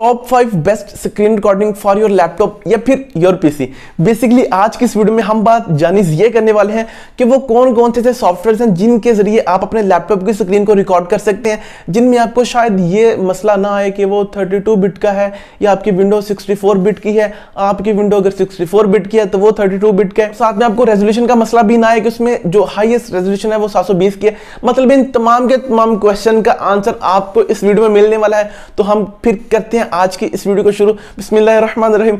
Top five best screen recording for your laptop या फिर your PC basically आज की इस वीडियो में हम बात जानी ये करने वाले हैं कि वो कौन कौन से सॉफ्टवेयर हैं जिनके ज़रिए आप अपने लैपटॉप की स्क्रीन को रिकॉर्ड कर सकते हैं, जिनमें आपको शायद ये मसला ना आए कि वो 32 बिट का है या आपकी विंडो 64 बिट की है। आपकी विंडो अगर 64 बिट की है तो वो 32 बिट का है। साथ में आपको रेजोल्यूशन का मसला भी ना आए कि उसमें जो हाइएस्ट रेजोल्यूशन है वो सात की है। मतलब इन तमाम के तमाम क्वेश्चन का आंसर आपको इस वीडियो में मिलने वाला है। तो हम फिर करते हैं आज की इस वीडियो को शुरू। बिस्मिल्लाहिर्रहमानिर्रहीम।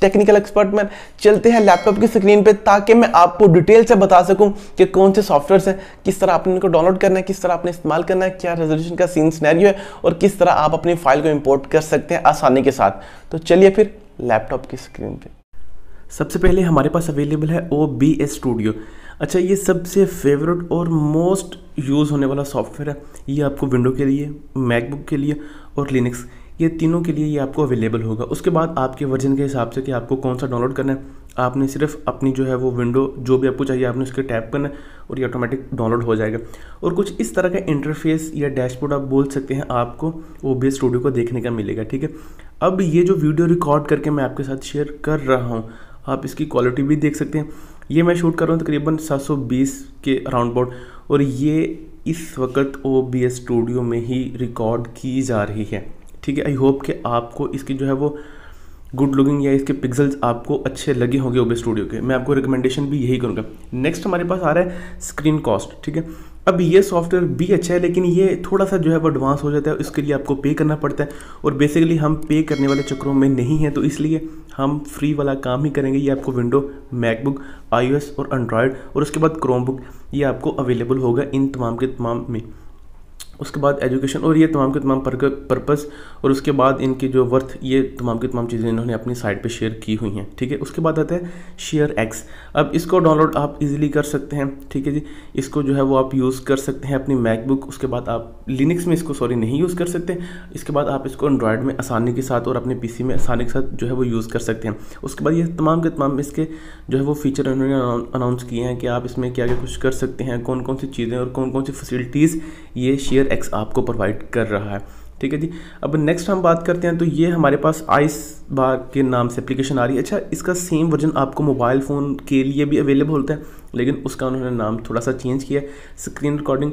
टेक्निकल एक्सपर्ट मैन चलते हैं लैपटॉप की स्क्रीन पे ताकि मैं आपको डिटेल से बता सकूँ कि कौन से सॉफ्टवेयर्स हैं, किस तरह आपने इनको डाउनलोड करना है, किस तरह आपने इस्तेमाल करना है, क्या रेजोल्यूशन का सीन सिनेरियो है और किस तरह आप अपनी फ़ाइल को इम्पोर्ट कर सकते हैं आसानी के साथ। तो चलिए फिर लैपटॉप की स्क्रीन पे। सबसे पहले हमारे पास अवेलेबल है ओ बी एस स्टूडियो अच्छा ये सबसे फेवरेट और मोस्ट यूज़ होने वाला सॉफ्टवेयर है, ये आपको विंडो के लिए मैकबुक के लिए और लिनक्स ये तीनों के लिए ये आपको अवेलेबल होगा। उसके बाद आपके वर्जन के हिसाब से कि आपको कौन सा डाउनलोड करना है, आपने सिर्फ़ अपनी जो है वो विंडो जो भी आपको चाहिए, आपने उसके टैप करना है और ये ऑटोमेटिक डाउनलोड हो जाएगा। और कुछ इस तरह का इंटरफेस या डैशबोर्ड आप बोल सकते हैं, आपको ओ बी स्टूडियो को देखने का मिलेगा, ठीक है? अब ये जो वीडियो रिकॉर्ड करके मैं आपके साथ शेयर कर रहा हूँ, आप इसकी क्वालिटी भी देख सकते हैं। ये मैं शूट कर रहा हूँ तकरीबन 720 के अराउंड बोर्ड और ये इस वक्त ओ बी एस स्टूडियो में ही रिकॉर्ड की जा रही है। ठीक है आई होप कि आपको इसकी जो है वो गुड लुकिंग या इसके पिक्सल्स आपको अच्छे लगे होंगे ओबे स्टूडियो के। मैं आपको रिकमेंडेशन भी यही करूँगा। नेक्स्ट हमारे पास आ रहा है स्क्रीन कॉस्ट ठीक है? अब ये सॉफ्टवेयर भी अच्छा है, लेकिन ये थोड़ा सा जो है वो एडवांस हो जाता है इसके लिए आपको पे करना पड़ता है। और बेसिकली हम पे करने वाले चक्रों में नहीं हैं तो इसलिए हम फ्री वाला काम ही करेंगे। ये आपको विंडो मैकबुक आईओएस और एंड्रॉयड और उसके बाद क्रोमबुक ये आपको अवेलेबल होगा इन तमाम के तमाम में। उसके बाद एजुकेशन और ये तमाम के तमाम पर्पज़ और उसके बाद इनकी जो वर्थ ये तमाम की तमाम चीज़ें इन्होंने अपनी साइट पे शेयर की हुई हैं, ठीक है? उसके बाद आता है शेयर एक्स अब इसको डाउनलोड आप इजीली कर सकते हैं, ठीक है जी? इसको जो है वो आप यूज़ कर सकते हैं अपनी मैकबुक उसके बाद आप लिनिक्स में इसको सॉरी नहीं यूज़ कर सकते। इसके बाद आप इसको एंड्रॉयड में आसानी के साथ और अपने पीसी में आसानी के साथ जो है वो यूज़ कर सकते हैं। उसके बाद ये तमाम के तमाम इसके जो है वो फीचर उन्होंने अनाउंस किए हैं कि आप इसमें क्या क्या कुछ कर सकते हैं कौन कौन सी चीज़ें और कौन कौन सी फैसिलिटीज़ ये शेयर एक्स आपको प्रोवाइड कर रहा है। ठीक है जी? अब नेक्स्ट हम बात करते हैं तो ये हमारे पास आइस बार के नाम से एप्लीकेशन आ रही है। अच्छा इसका सेम वर्जन आपको मोबाइल फ़ोन के लिए भी अवेलेबल होता है, लेकिन उसका उन्होंने नाम थोड़ा सा चेंज किया स्क्रीन रिकॉर्डिंग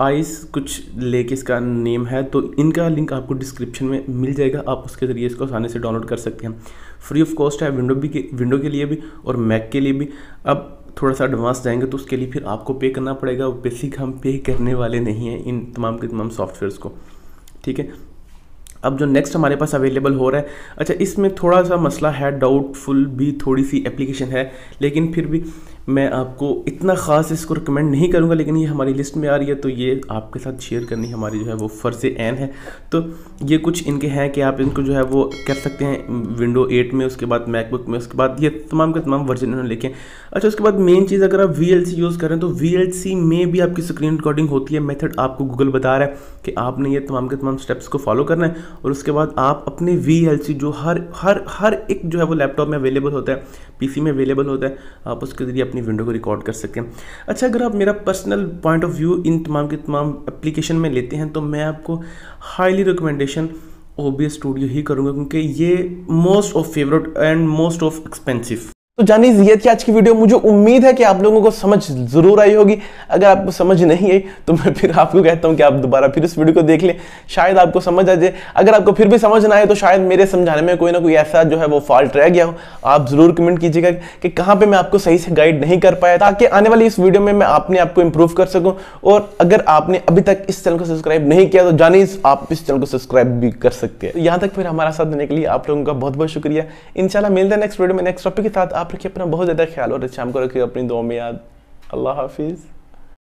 आइस कुछ लेके इसका नेम है तो इनका लिंक आपको डिस्क्रिप्शन में मिल जाएगा। आप उसके ज़रिए इसको आसानी से डाउनलोड कर सकते हैं। फ्री ऑफ़ कॉस्ट है विंडो भी के विंडो के लिए भी और मैक के लिए भी। अब थोड़ा सा एडवांस जाएँगे तो उसके लिए फिर आपको पे करना पड़ेगा। बेसिक हम पे करने वाले नहीं हैं इन तमाम के तमाम सॉफ्टवेयर्स को। ठीक है? अब जो नेक्स्ट हमारे पास अवेलेबल हो रहा है अच्छा इसमें थोड़ा सा मसला है डाउटफुल भी थोड़ी सी एप्लीकेशन है, लेकिन फिर भी मैं आपको इतना ख़ास इसको रिकमेंड नहीं करूँगा, लेकिन ये हमारी लिस्ट में आ रही है तो ये आपके साथ शेयर करनी हमारी जो है वो फ़र्ज़ एन है। तो ये कुछ इनके हैं कि आप इनको जो है वो कर सकते हैं विंडो एट में, उसके बाद मैकबुक में, उसके बाद ये तमाम के तमाम वर्जन इन्होंने लिखे अच्छा उसके बाद मेन चीज़ अगर आप VLC यूज़ करें तो VLC में भी आपकी स्क्रीन रिकॉर्डिंग होती है मेथड आपको गूगल बता रहा है कि आपने ये तमाम के तमाम स्टेप्स को फॉलो करना है, और उसके बाद आप अपने VLC जो हर हर हर एक जो है वो लैपटॉप में अवेलेबल होता है पीसी में अवेलेबल होता है, आप उसके ज़रिए विंडो को रिकॉर्ड कर सकें। अच्छा अगर आप मेरा पर्सनल पॉइंट ऑफ़ व्यू इन तमाम के तमाम एप्लीकेशन में लेते हैं तो मैं आपको हाईली रिकमेंडेशन ओ स्टूडियो ही करूँगा, क्योंकि ये most of favourite and most of expensive तो जानी ये थी आज की वीडियो, मुझे उम्मीद है कि आप लोगों को समझ ज़रूर आई होगी। अगर आपको समझ नहीं आई तो मैं फिर आपको कहता हूँ कि आप दोबारा फिर इस वीडियो को देख लें। शायद आपको समझ आ जाए। अगर आपको फिर भी समझ ना आए तो शायद मेरे समझाने में कोई ना कोई ऐसा जो है वो फॉल्ट रह गया हो। आप ज़रूर कमेंट कीजिएगा कि कहाँ पर मैं आपको सही से गाइड नहीं कर पाया, ताकि आने वाली इस वीडियो में मैं अपने आपको इंप्रूव कर सकूँ। और अगर आपने अभी तक इस चैनल को सब्सक्राइब नहीं किया तो जानी आप इस चैनल को सब्सक्राइब भी कर सकते हैं। यहाँ तक फिर हमारा साथ देने के लिए आप लोगों का बहुत बहुत शुक्रिया। इनशाला मिलते हैं नेक्स्ट वीडियो में नेक्स्ट टॉपिक के साथ। आप रखिए अपना बहुत ज़्यादा ख्याल और शाम को रखिए अपनी दो में याद। अल्लाह हाफिज़।